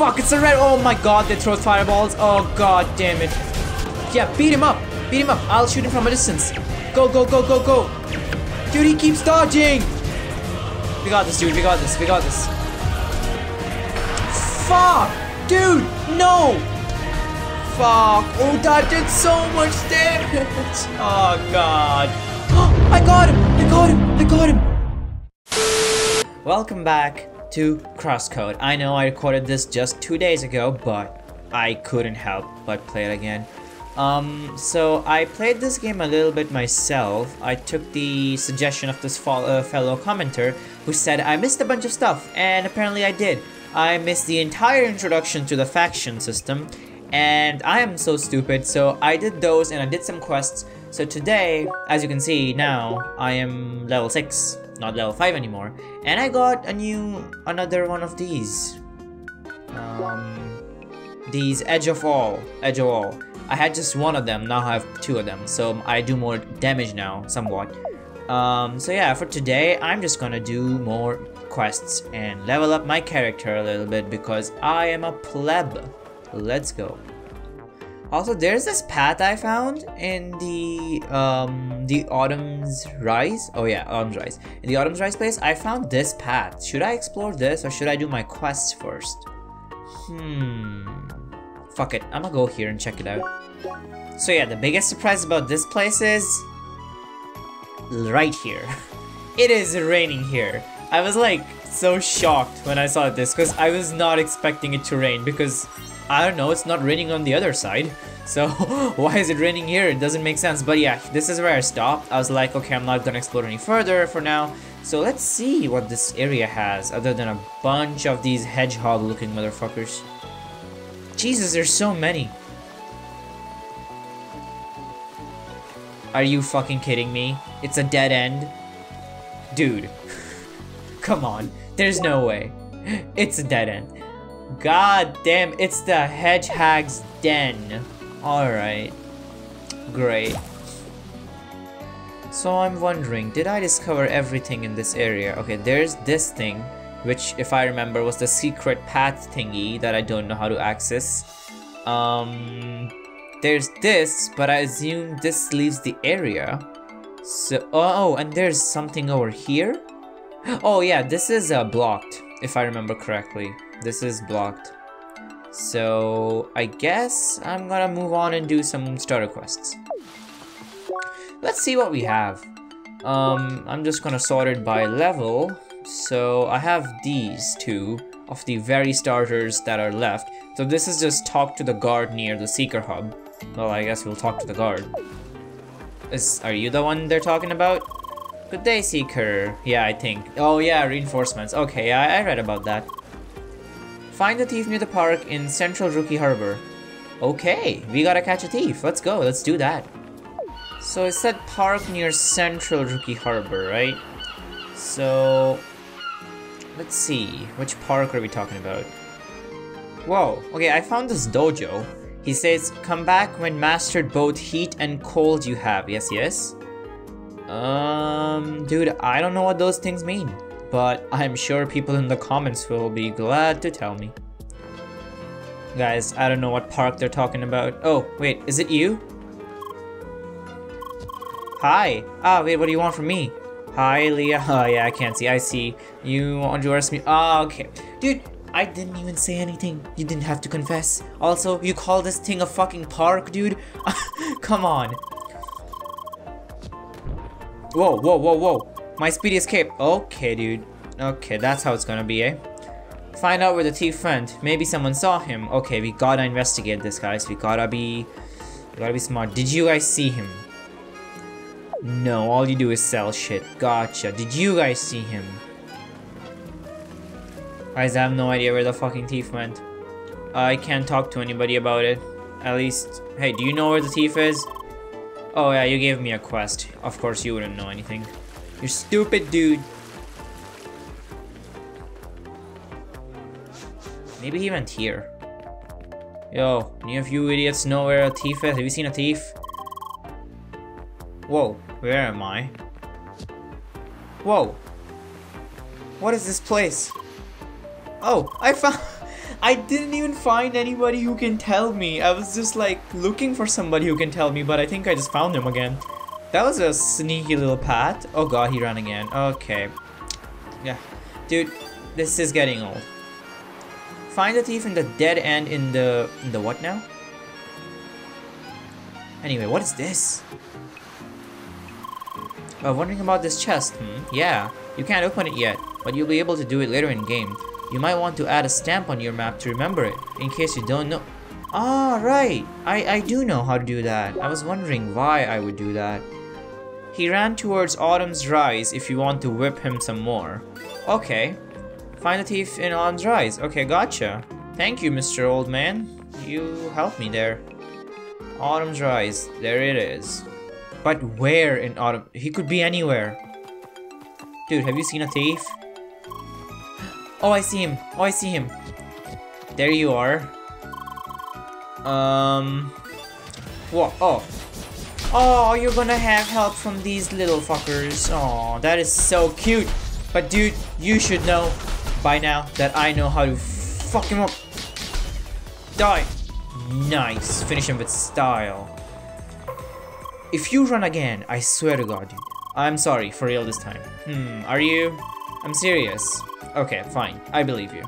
Fuck, it's a red. Oh my god, they throw fireballs. Oh god damn it. Yeah, beat him up. Beat him up. I'll shoot him from a distance. Go, go, go, go, go. Dude, he keeps dodging. We got this, dude. We got this. We got this. Fuck! Dude, no! Fuck. Oh, that did so much damage. Oh, God. I got him. I got him. I got him. Welcome back to Crosscode. I know I recorded this just two days ago, but I couldn't help but play it again. Um, so I played this game a little bit myself. I took the suggestion of this uh, fellow commenter who said I missed a bunch of stuff, and apparently I did. I missed the entire introduction to the faction system, and I am so stupid, so I did those and I did some quests. So today, as you can see now, I am level 6, not level 5 anymore, and I got a new, another one of these. Um, these Edge of All, Edge of All. I had just one of them, now I have two of them, so I do more damage now, somewhat. Um, so yeah, for today, I'm just gonna do more quests and level up my character a little bit because I am a pleb. Let's go. Also, there's this path I found in the um the Autumn's Rise. Oh yeah, Autumn's Rise. In the Autumn's Rise place, I found this path. Should I explore this or should I do my quests first? Hmm. Fuck it. I'm gonna go here and check it out. So yeah, the biggest surprise about this place is right here. It is raining here. I was like so shocked when I saw this because I was not expecting it to rain because I don't know, it's not raining on the other side. So why is it raining here? It doesn't make sense. But yeah, this is where I stopped. I was like, okay, I'm not gonna explore any further for now. So let's see what this area has other than a bunch of these hedgehog looking motherfuckers. Jesus, there's so many. Are you fucking kidding me? It's a dead end? Dude. Come on. There's no way. It's a dead end. God damn, it's the Hedgehog's Den. Alright. Great. So I'm wondering, did I discover everything in this area? Okay, there's this thing, which if I remember was the secret path thingy that I don't know how to access. Um, there's this, but I assume this leaves the area. So, oh, and there's something over here? Oh yeah, this is uh, blocked, if I remember correctly. This is blocked. So, I guess I'm gonna move on and do some starter quests. Let's see what we have. Um, I'm just gonna sort it by level. So, I have these two of the very starters that are left. So this is just talk to the guard near the Seeker Hub. Well, I guess we'll talk to the guard. Is, are you the one they're talking about? Good day, Seeker. Yeah, I think. Oh yeah, reinforcements. Okay, yeah, I read about that. Find a thief near the park in Central Rookie Harbor. Okay, we gotta catch a thief. Let's go, let's do that. So it said park near Central Rookie Harbor, right? So, let's see. Which park are we talking about? Whoa, okay, I found this dojo. He says, come back when mastered both heat and cold you have. Yes, yes. Um, dude, I don't know what those things mean, but I'm sure people in the comments will be glad to tell me. Guys, I don't know what park they're talking about. Oh, wait, is it you? Hi. Ah, wait, what do you want from me? Hi, Lea. Oh, yeah, I can't see. I see. You want to arrest me? Ah, okay. Dude, I didn't even say anything. You didn't have to confess. Also, you call this thing a fucking park, dude? Come on. Whoa, whoa, whoa, whoa. My speedy escape. Okay, dude. Okay, that's how it's gonna be, eh? Find out where the thief went. Maybe someone saw him. Okay, we gotta investigate this, guys. We gotta be... We gotta be smart. Did you guys see him? No, all you do is sell shit. Gotcha. Did you guys see him? Guys, I have no idea where the fucking thief went. I can't talk to anybody about it. At least, hey, do you know where the thief is? Oh yeah, you gave me a quest. Of course you wouldn't know anything. You're stupid, dude. Maybe he went here. Yo, any of you idiots know where a thief is? Have you seen a thief? Whoa, where am I? Whoa. What is this place? Oh, I found I didn't even find anybody who can tell me. I was just like looking for somebody who can tell me, but I think I just found him again. That was a sneaky little pat. Oh god, he ran again. Okay. Yeah. Dude, this is getting old. Find the thief in the dead end in the... in the what now? Anyway, what is this? Oh, wondering about this chest, hmm? Yeah, you can't open it yet, but you'll be able to do it later in game. You might want to add a stamp on your map to remember it, in case you don't know- Ah, right! I, I do know how to do that. I was wondering why I would do that. He ran towards Autumn's Rise if you want to whip him some more. Okay. Find the thief in Autumn's Rise. Okay, gotcha. Thank you, Mr. Old Man. You helped me there. Autumn's Rise. There it is. But where in Autumn? He could be anywhere. Dude, have you seen a thief? Oh, I see him. Oh, I see him. There you are. Um... What? Oh. Oh, you're gonna have help from these little fuckers. Oh, that is so cute. But dude, you should know by now that I know how to fuck him up. Die. Nice. Finish him with style. If you run again, I swear to god, dude. I'm sorry, for real this time. Hmm, are you? I'm serious. Okay, fine. I believe you.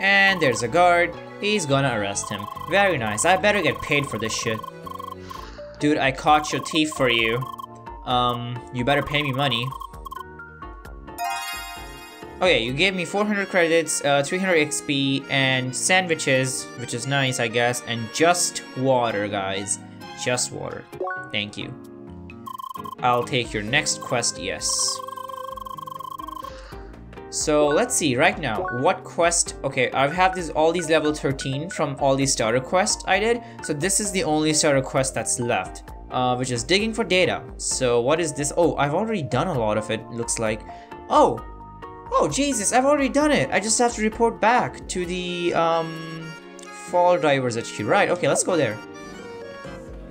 And there's a guard. He's gonna arrest him. Very nice. I better get paid for this shit. Dude, I caught your thief for you. Um, you better pay me money. Okay, you gave me 400 credits, uh, 300 XP, and sandwiches, which is nice, I guess, and just water, guys. Just water. Thank you. I'll take your next quest, yes. So let's see right now what quest okay I've had this all these level 13 from all these starter quests I did. So this is the only starter quest that's left uh, which is digging for data. So what is this? Oh I've already done a lot of it looks like. Oh oh Jesus I've already done it. I just have to report back to the um, fall divers HQ right okay let's go there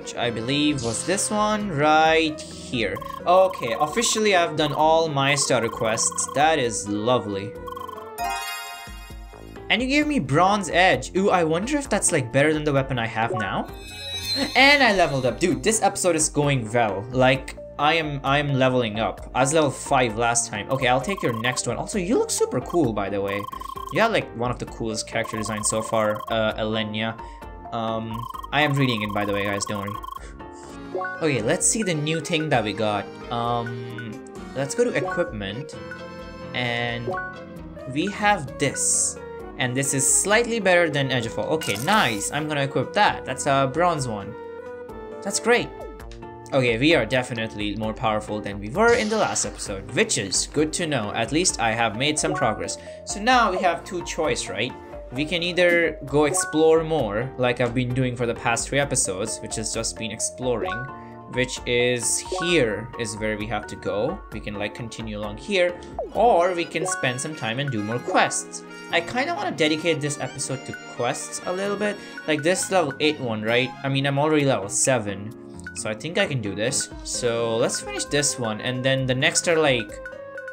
which I believe was this one right here. Okay, officially I've done all my starter quests. That is lovely. And you gave me Bronze Edge. Ooh, I wonder if that's like better than the weapon I have now. And I leveled up. Dude, this episode is going well. Like, I am I am leveling up. I was level 5 last time. Okay, I'll take your next one. Also, you look super cool, by the way. You have like one of the coolest character designs so far, uh, Elenia. Um, I am reading it by the way guys, don't worry. Okay, let's see the new thing that we got. Um, let's go to equipment and we have this. And this is slightly better than Edge of Fall. Okay, nice. I'm gonna equip that. That's a bronze one. That's great. Okay, we are definitely more powerful than we were in the last episode, which is good to know. At least I have made some progress. So now we have two choice, right? We can either go explore more, like I've been doing for the past three episodes, which has just been exploring, which is here is where we have to go. We can like continue along here, or we can spend some time and do more quests. I kind of want to dedicate this episode to quests a little bit. Like this level 8 one, right? I mean, I'm already level 7, so I think I can do this. So let's finish this one, and then the next are like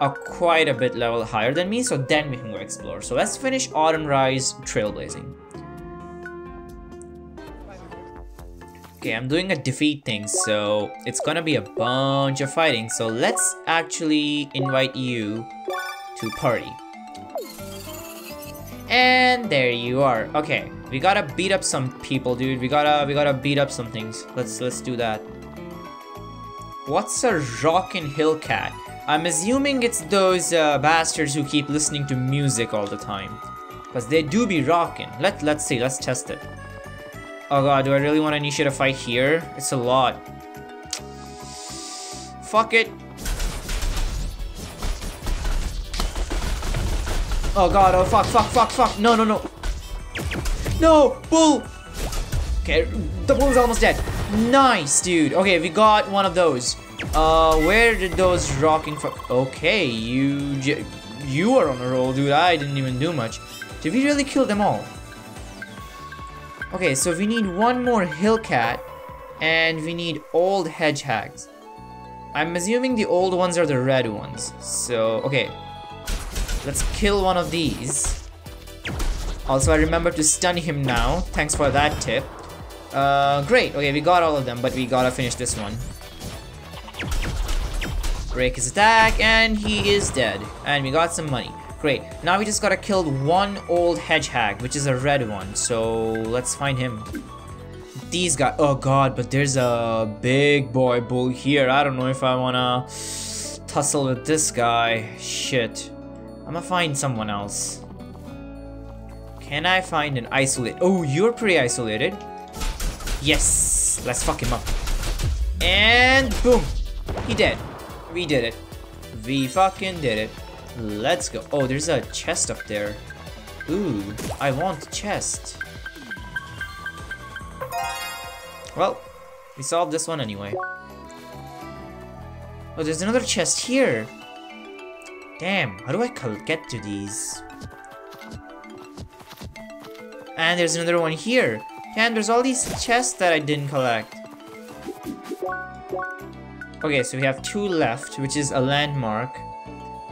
are quite a bit level higher than me, so then we can go explore. So let's finish Autumn Rise Trailblazing. Okay, I'm doing a defeat thing, so it's gonna be a bunch of fighting. So let's actually invite you to party. And there you are. Okay, we gotta beat up some people, dude. We gotta we gotta beat up some things. Let's let's do that. What's a rockin' hill cat? I'm assuming it's those uh, bastards who keep listening to music all the time. Because they do be rocking. Let, let's see, let's test it. Oh god, do I really want to initiate a fight here? It's a lot. Fuck it. Oh god, oh fuck, fuck, fuck, fuck. No, no, no. No, bull. Okay, the bull's almost dead. Nice, dude. Okay, we got one of those. Uh, where did those rocking from? Okay, you you are on a roll, dude. I didn't even do much. Did we really kill them all? Okay, so we need one more hillcat, and we need old hedgehogs. I'm assuming the old ones are the red ones. So, okay. Let's kill one of these. Also, I remember to stun him now. Thanks for that tip. Uh, great. Okay, we got all of them, but we gotta finish this one. Break his attack, and he is dead. And we got some money. Great. Now we just gotta kill one old hedgehog, which is a red one. So let's find him. These guys. Oh god, but there's a big boy bull here. I don't know if I wanna tussle with this guy. Shit. I'm gonna find someone else. Can I find an isolate? Oh, you're pretty isolated. Yes! Let's fuck him up. And boom! He did. We did it. We fucking did it. Let's go. Oh, there's a chest up there. Ooh, I want chest. Well, we solved this one anyway. Oh, there's another chest here. Damn, how do I get to these? And there's another one here. And there's all these chests that I didn't collect. Okay, so we have two left, which is a landmark.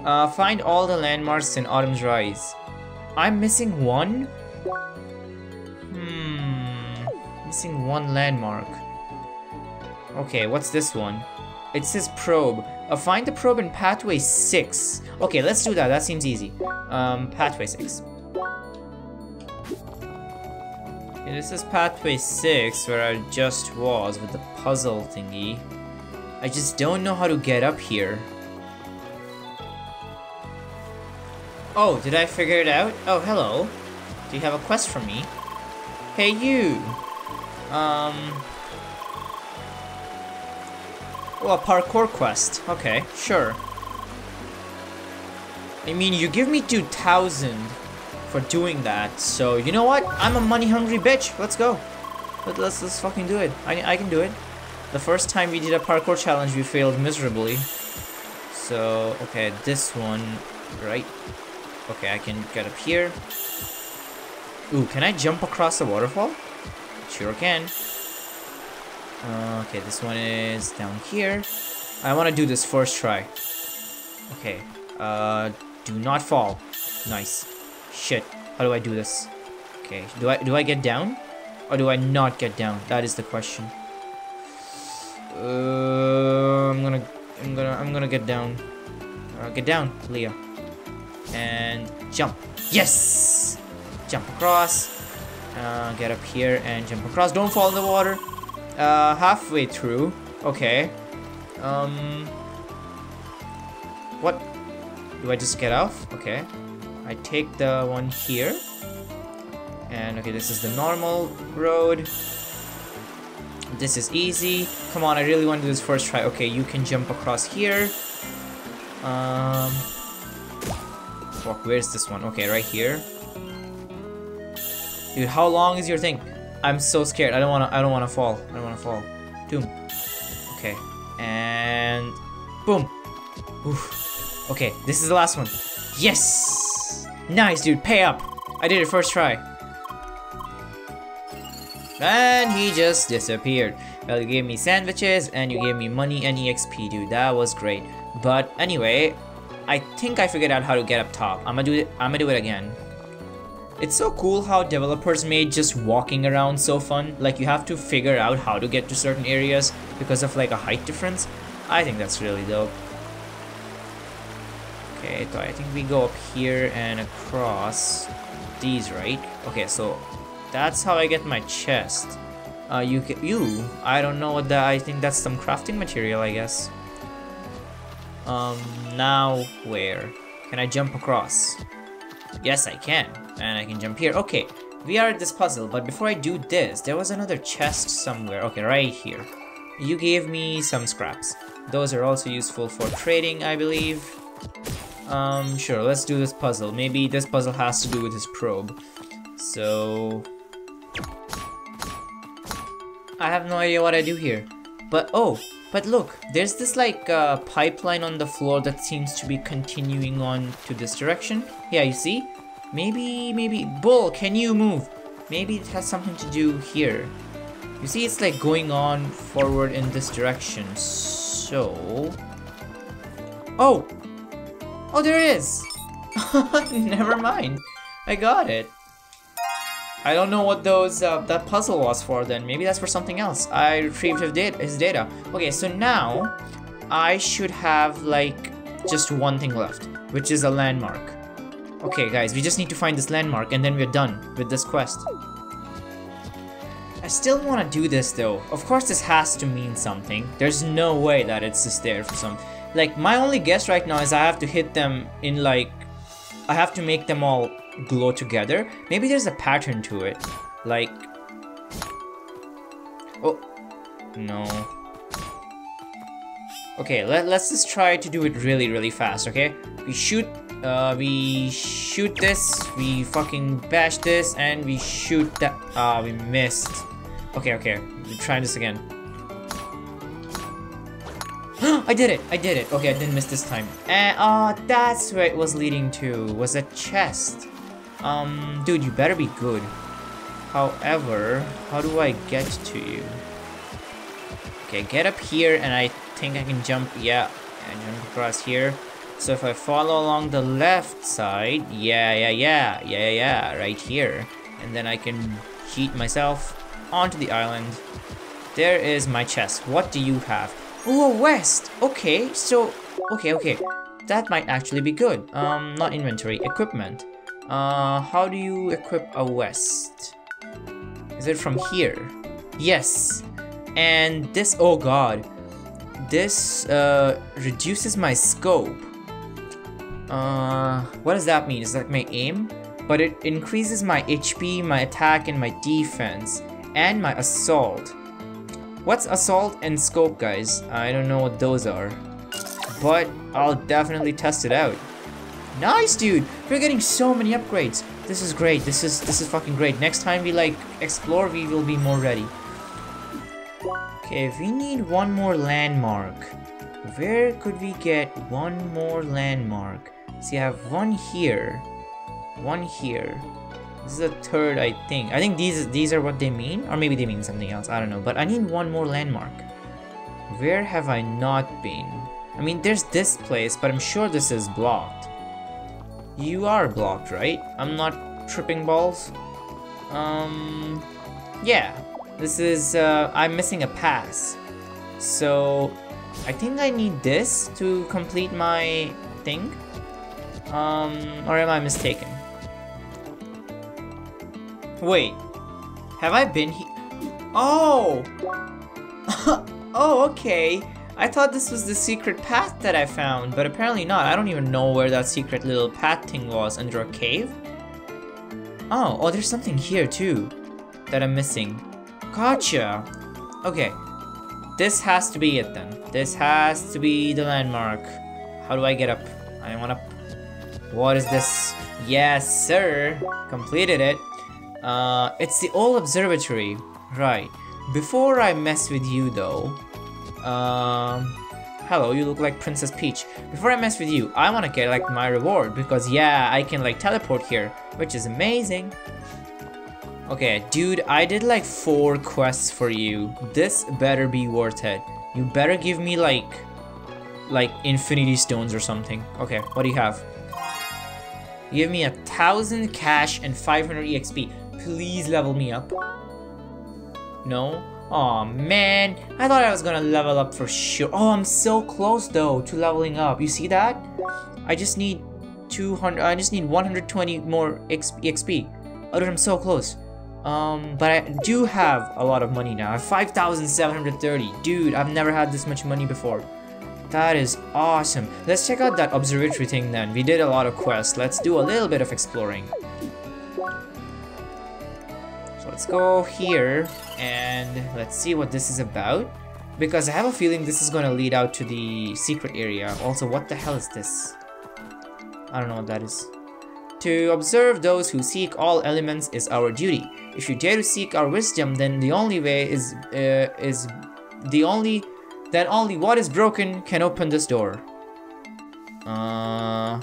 Uh, find all the landmarks in Autumn's Rise. I'm missing one? Hmm, missing one landmark. Okay, what's this one? It says probe. Uh, find the probe in pathway 6. Okay, let's do that. That seems easy. Um, pathway 6. Okay, this is pathway 6 where I just was with the puzzle thingy. I just don't know how to get up here. Oh, did I figure it out? Oh, hello. Do you have a quest for me? Hey, you! Um... Oh, a parkour quest. Okay, sure. I mean, you give me 2,000 for doing that. So you know what? I'm a money hungry bitch. Let's go. Let, let's let's fucking do it. I I can do it. The first time we did a parkour challenge, we failed miserably. So okay, this one, right? Okay, I can get up here. Ooh, can I jump across the waterfall? Sure can. Uh, okay, this one is down here. I want to do this first try. Okay. Uh, do not fall. Nice. Shit. How do I do this? Okay. Do I do I get down? Or do I not get down? That is the question. Uh, I'm gonna I'm gonna I'm gonna get down. Uh, get down, Lea. And jump. Yes! Jump across. Uh, get up here and jump across. Don't fall in the water. Uh, halfway through. Okay. Um. What? Do I just get off? Okay. I take the one here. And okay, this is the normal road. This is easy. Come on, I really want to do this first try. Okay, you can jump across here. Um, fuck, where's this one? Okay, right here. Dude, how long is your thing? I'm so scared. I don't wanna. I don't wanna fall. I don't wanna fall. Doom. Okay, and boom. Oof. Okay, this is the last one. Yes. Nice, dude. Pay up. I did it first try. And he just disappeared. Well, you gave me sandwiches and you gave me money and EXP, dude. That was great. But anyway, I think I figured out how to get up top. I'm gonna do it. I'm gonna do it again. It's so cool how developers made just walking around so fun. Like you have to figure out how to get to certain areas because of like a height difference. I think that's really dope. Okay, so I think we go up here and across these, right? Okay, so that's how I get my chest. Uh, you you, I don't know what that, I think that's some crafting material, I guess. Um, now where? Can I jump across? Yes, I can. And I can jump here. Okay, we are at this puzzle, but before I do this, there was another chest somewhere. Okay, right here. You gave me some scraps. Those are also useful for trading, I believe. Um, sure, let's do this puzzle. Maybe this puzzle has to do with his probe. So... I have no idea what I do here. But, oh, but look, there's this like uh, pipeline on the floor that seems to be continuing on to this direction. Yeah, you see? Maybe, maybe, Bull, can you move? Maybe it has something to do here. You see, it's like going on forward in this direction. So... Oh, Oh, there is! Never mind. I got it. I don't know what those uh, that puzzle was for then. Maybe that's for something else. I retrieved his data. His data. Okay, so now I should have like just one thing left, which is a landmark. Okay, guys, we just need to find this landmark and then we're done with this quest. I still want to do this though. Of course, this has to mean something. There's no way that it's just there for some. Like, my only guess right now is I have to hit them in like. I have to make them all glow together. Maybe there's a pattern to it. Like... Oh. No. Okay, let, let's just try to do it really, really fast, okay? We shoot, uh, we shoot this, we fucking bash this, and we shoot that. Ah, uh, we missed. Okay, okay, we're trying this again. I did it! I did it! Okay, I didn't miss this time. And, uh, that's where it was leading to, was a chest. Um, dude, you better be good. However, how do I get to you? Okay, get up here and I think I can jump, yeah, and jump across here. So if I follow along the left side, yeah, yeah, yeah, yeah, yeah, right here. And then I can cheat myself onto the island. There is my chest. What do you have? Oh, a west. Okay, so, okay, okay. That might actually be good. Um, not inventory, equipment. Uh, how do you equip a west? Is it from here? Yes. And this, oh god. This uh, reduces my scope. Uh, what does that mean? Is that my aim? But it increases my HP, my attack, and my defense. And my assault. What's assault and scope, guys? I don't know what those are. But I'll definitely test it out. Nice, dude. We're getting so many upgrades. This is great. This is this is fucking great. Next time we like explore, we will be more ready. Okay, we need one more landmark. Where could we get one more landmark? See, I have one here, one here. This is a third, I think. I think these these are what they mean, or maybe they mean something else. I don't know. But I need one more landmark. Where have I not been? I mean, there's this place, but I'm sure this is blocked. You are blocked, right? I'm not tripping balls. Um, yeah. This is, uh, I'm missing a pass. So, I think I need this to complete my thing. Um, or am I mistaken? Wait. Have I been here? Oh! oh, okay. I thought this was the secret path that I found, but apparently not. I don't even know where that secret little path thing was, under a cave? Oh, oh, there's something here too that I'm missing. Gotcha! Okay, this has to be it then. This has to be the landmark. How do I get up? I want up. What is this? Yes, sir! Completed it. Uh, it's the old observatory. Right. Before I mess with you though, um, hello, you look like Princess Peach. Before I mess with you, I want to get like my reward because yeah, I can like teleport here, which is amazing. Okay, dude, I did like four quests for you. This better be worth it. You better give me like, like infinity stones or something. Okay, what do you have? Give me a thousand cash and 500 EXP. Please level me up. No? Oh, man, I thought I was gonna level up for sure. Oh, I'm so close though to leveling up. You see that? I just need 200, I just need 120 more XP. Oh, dude, I'm so close. Um, but I do have a lot of money now. I have 5,730. Dude, I've never had this much money before. That is awesome. Let's check out that observatory thing then. We did a lot of quests. Let's do a little bit of exploring. So let's go here and let's see what this is about because I have a feeling this is going to lead out to the secret area. Also, what the hell is this? I don't know what that is. To observe those who seek all elements is our duty. If you dare to seek our wisdom, then the only way is uh, is the only then only what is broken can open this door. Uh,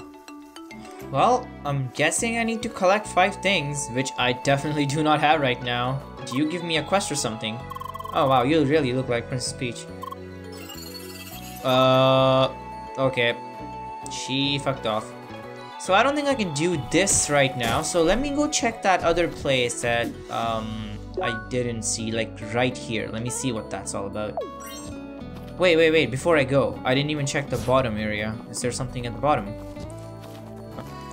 well, I'm guessing I need to collect five things, which I definitely do not have right now. Do you give me a quest or something? Oh wow, you really look like Princess Peach. Uh, okay. She fucked off. So I don't think I can do this right now. So let me go check that other place that um, I didn't see, like right here. Let me see what that's all about. Wait, wait, wait, before I go, I didn't even check the bottom area. Is there something at the bottom?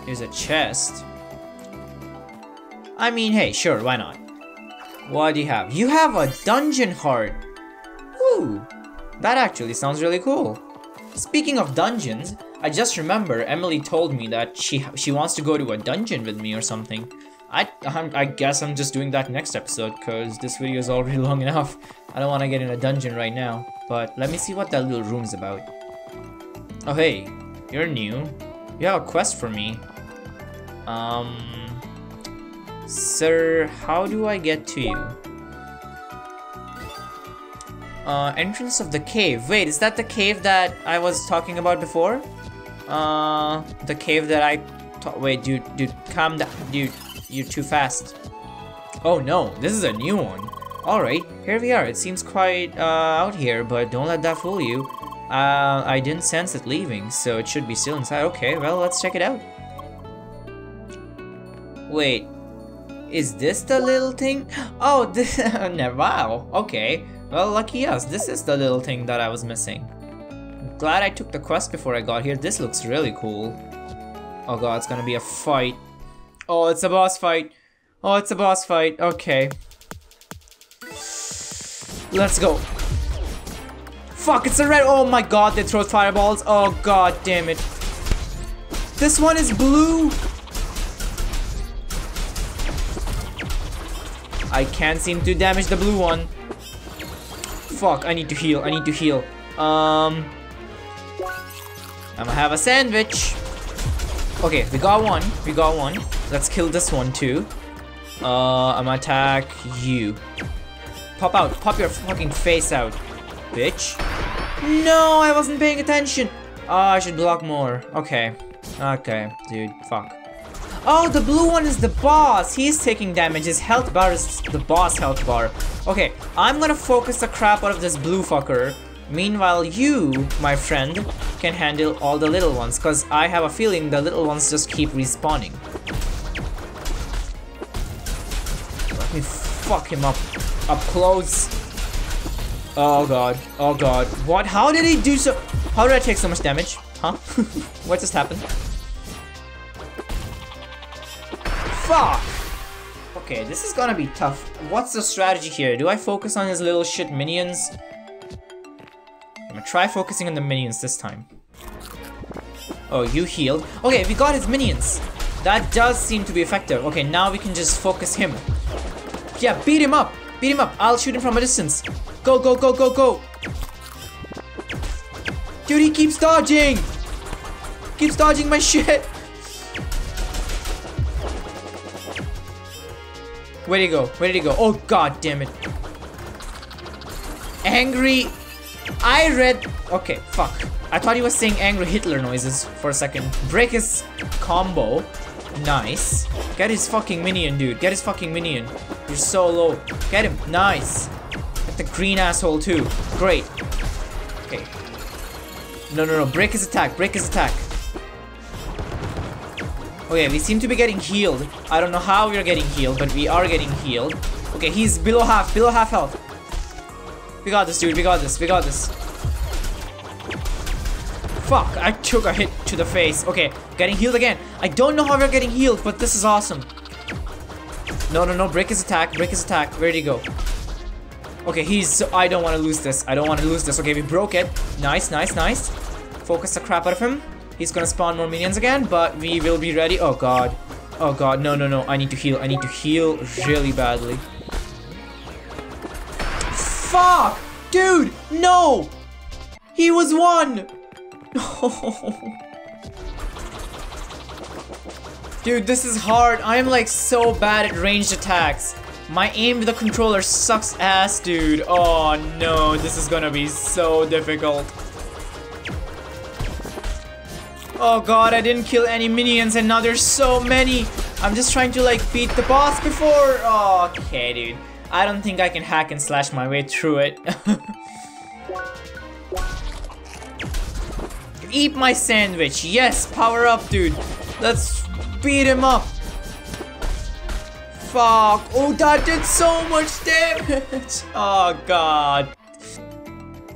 Here's a chest. I mean, hey, sure, why not? What do you have? You have a dungeon heart! Ooh, that actually sounds really cool. Speaking of dungeons, I just remember Emilie told me that she she wants to go to a dungeon with me or something. I, I guess I'm just doing that next episode because this video is already long enough. I don't want to get in a dungeon right now, but let me see what that little room's about. Oh hey, you're new. You have a quest for me. Um, sir, how do I get to you? Uh, entrance of the cave. Wait, is that the cave that I was talking about before? Uh, the cave that I... Wait, dude, dude, calm down. Dude, you're too fast. Oh no, this is a new one. Alright, here we are. It seems quite uh, out here, but don't let that fool you. Uh, I didn't sense it leaving, so it should be still inside. Okay, well, let's check it out. Wait, is this the little thing? Oh, this, wow, okay. Well, lucky us, this is the little thing that I was missing. Glad I took the quest before I got here. This looks really cool. Oh god, it's gonna be a fight. Oh, it's a boss fight. Oh, it's a boss fight. Okay. Let's go. Fuck, it's a red. Oh my god, they throw fireballs. Oh god damn it. This one is blue. I can't seem to damage the blue one. Fuck, I need to heal. I need to heal. Um, I'm gonna have a sandwich. Okay, we got one. We got one. Let's kill this one too. Uh, I'm gonna attack you. Pop out. Pop your fucking face out, bitch. No, I wasn't paying attention. Oh, I should block more. Okay. Okay, dude. Fuck. Oh, the blue one is the boss. He's taking damage. His health bar is the boss health bar. Okay, I'm gonna focus the crap out of this blue fucker. Meanwhile, you, my friend, can handle all the little ones, because I have a feeling the little ones just keep respawning. Let me fuck him up, up close. Oh god, oh god. What? How did he do so? How did I take so much damage? Huh? what just happened? Fuck! Okay, this is gonna be tough. What's the strategy here? Do I focus on his little shit minions? I'm gonna try focusing on the minions this time. Oh, you healed. Okay, we got his minions. That does seem to be effective. Okay, now we can just focus him. Yeah, beat him up. Beat him up. I'll shoot him from a distance. Go, go, go, go, go. Dude, he keeps dodging. Keeps dodging my shit. Where'd he go? Where did he go? Oh, god damn it. Angry... I read... Okay, fuck. I thought he was saying angry Hitler noises for a second. Break his combo. Nice. Get his fucking minion, dude. Get his fucking minion. You're so low. Get him. Nice. Get the green asshole, too. Great. Okay. No, no, no. Break his attack. Break his attack. Okay, we seem to be getting healed. I don't know how we are getting healed, but we are getting healed. Okay, he's below half, below half health. We got this, dude. We got this. We got this. Fuck, I took a hit to the face. Okay, getting healed again. I don't know how we're getting healed, but this is awesome. No, no, no. Break his attack. Break his attack. Where'd he go? Okay, he's... I don't want to lose this. I don't want to lose this. Okay, we broke it. Nice, nice, nice. Focus the crap out of him. He's gonna spawn more minions again, but we will be ready. Oh god. Oh god, no, no, no. I need to heal. I need to heal really badly. Fuck! Dude, no! He was one! Dude, this is hard. I'm like so bad at ranged attacks. My aim with the controller sucks ass, dude. Oh no, this is gonna be so difficult. Oh god, I didn't kill any minions and now there's so many. I'm just trying to like beat the boss before. Oh, okay, dude. I don't think I can hack and slash my way through it. Eat my sandwich. Yes, power up, dude. Let's beat him up. Fuck. Oh, that did so much damage. Oh, God.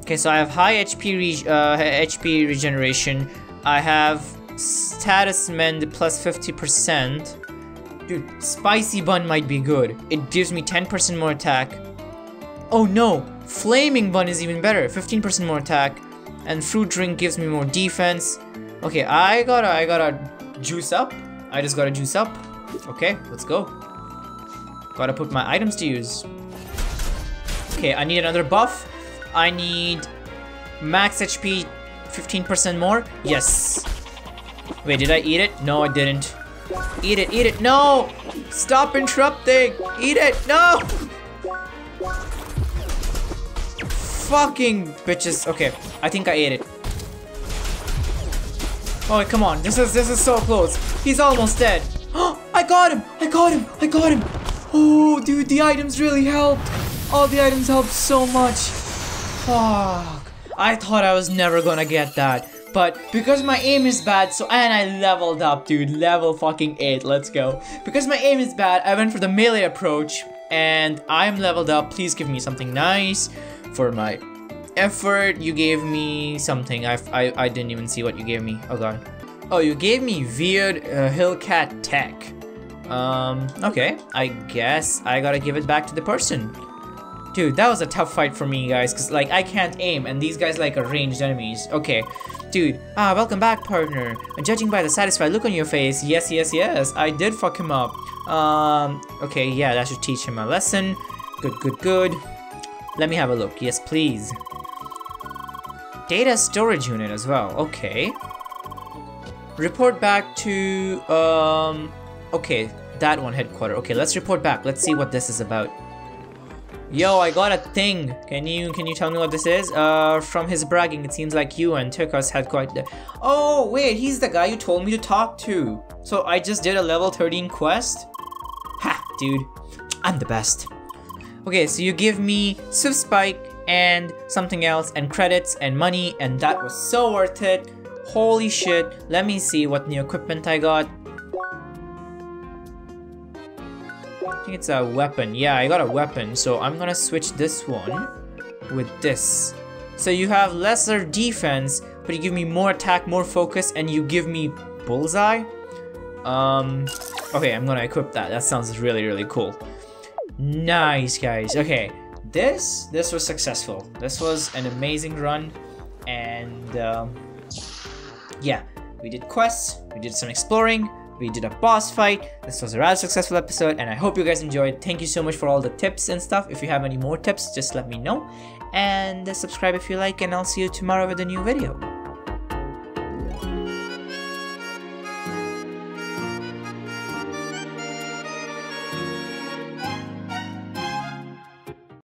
Okay, so I have high HP, re uh, HP regeneration. I have status mend plus 50%. Dude, spicy bun might be good. It gives me 10% more attack. Oh no, flaming bun is even better. 15% more attack. And fruit drink gives me more defense. Okay, I gotta, I gotta juice up. I just gotta juice up. Okay, let's go. Gotta put my items to use. Okay, I need another buff. I need max HP 15% more. Yes. Wait, did I eat it? No, I didn't. Eat it, eat it. No! Stop interrupting! Eat it! No! Fucking bitches. Okay, I think I ate it. Oh, come on. This is this is so close. He's almost dead. I got him! I got him! I got him! Oh, dude, the items really helped. All the items helped so much. Fuck. I thought I was never gonna get that. But because my aim is bad, so and I leveled up, dude. Level fucking 8, let's go. Because my aim is bad, I went for the melee approach. And I'm leveled up. Please give me something nice for my effort. You gave me something. I, I, I didn't even see what you gave me. Oh god. Oh, you gave me weird uh, Hellcat tech. Um, okay. I guess I gotta give it back to the person. Dude, that was a tough fight for me, guys, because, like, I can't aim, and these guys, like, are ranged enemies. Okay. Dude, ah, welcome back, partner. Judging by the satisfied look on your face, yes, yes, yes, I did fuck him up. Um, okay, yeah, that should teach him a lesson. Good, good, good. Let me have a look. Yes, please. Data storage unit as well. Okay. Report back to, um, okay, that one headquarter. Okay, let's report back. Let's see what this is about. Yo, I got a thing. Can you can you tell me what this is? Uh, from his bragging, it seems like you and Turkos had quite the- Oh, wait, he's the guy you told me to talk to. So I just did a level 13 quest? Ha, dude. I'm the best. Okay, so you give me Swift Spike and something else and credits and money and that was so worth it. Holy shit. Let me see what new equipment I got. I think it's a weapon. Yeah, I got a weapon. So I'm gonna switch this one with this. So you have lesser defense, but you give me more attack, more focus, and you give me bullseye. Um, okay, I'm gonna equip that. That sounds really, really cool. Nice, guys. Okay, this this was successful. This was an amazing run, and um, yeah, we did quests, we did some exploring, we did a boss fight. This was a rather successful episode, and I hope you guys enjoyed. Thank you so much for all the tips and stuff. If you have any more tips, just let me know, and subscribe if you like, and I'll see you tomorrow with a new video.